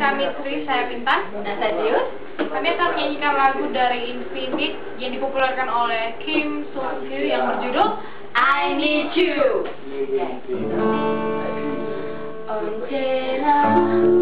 kami Sri saya Pintan dan saya Dius. Kami akan menyanyikan lagu dari Infinite yang dipopulerkan oleh Kim Sung Hyun yang berjudul I Need You. Yeah.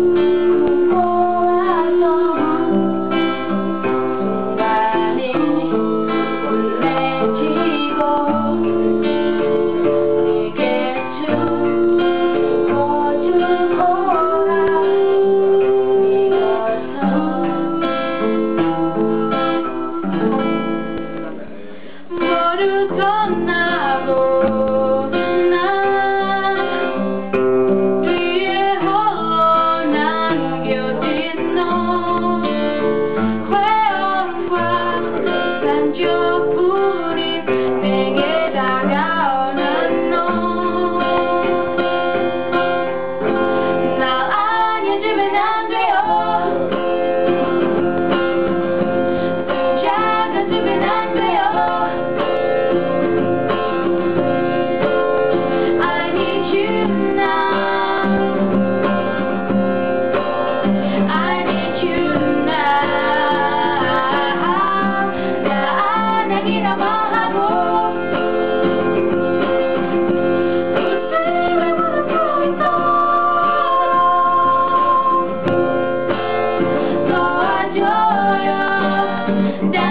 down.